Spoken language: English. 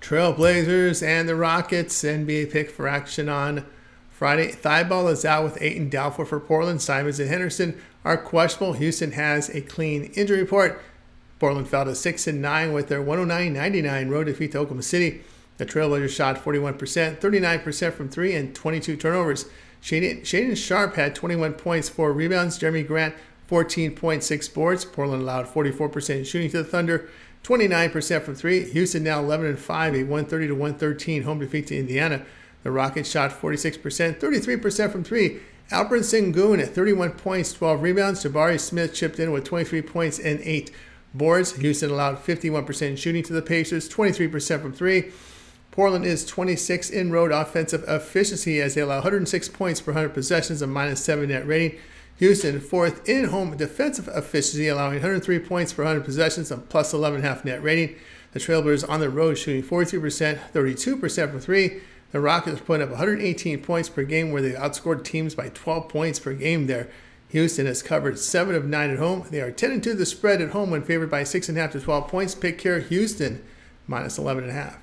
Trailblazers and the Rockets. NBA pick for action on Friday. Thybulle is out with Ayton doubtful for Portland. Simons and Henderson are questionable. Houston has a clean injury report. Portland fell to 6 and 9 with their 109-99 road defeat to Oklahoma City. The Trailblazers shot 41%, 39% from 3 and 22 turnovers. Shaedon Sharpe had 21 points, 4 rebounds. Jerami Grant 14.6 boards. Portland allowed 44% shooting to the Thunder, 29% from 3. Houston now 11 and 5, a 130 to 113 home defeat to Indiana. The Rockets shot 46%, 33% from 3. Alperen Sengun at 31 points, 12 rebounds. Jabari Smith chipped in with 23 points and 8 boards. Houston allowed 51% shooting to the Pacers, 23% from 3. Portland is 26 in road offensive efficiency as they allow 106 points per 100 possessions, a minus 7 net rating. Houston, fourth in home defensive efficiency, allowing 103 points per 100 possessions, a plus 11.5 net rating. The Trailblazers on the road shooting 43%, 32% from three. The Rockets putting up 118 points per game, where they outscored teams by 12 points per game there. Houston has covered 7 of 9 at home. They are 10 and 2 the spread at home when favored by 6.5 to 12 points. Pick here, Houston, minus 11.5.